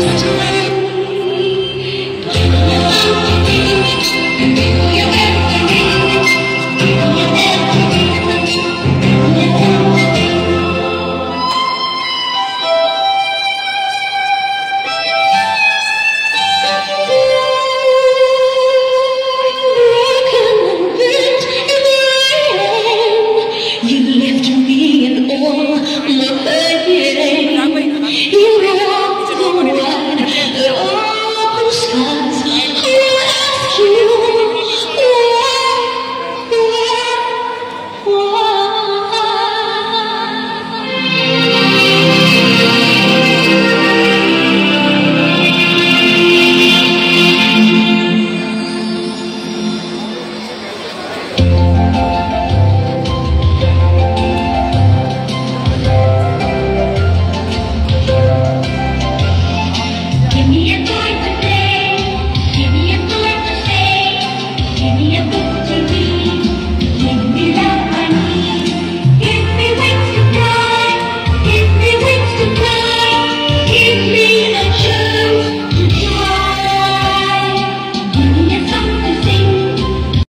Just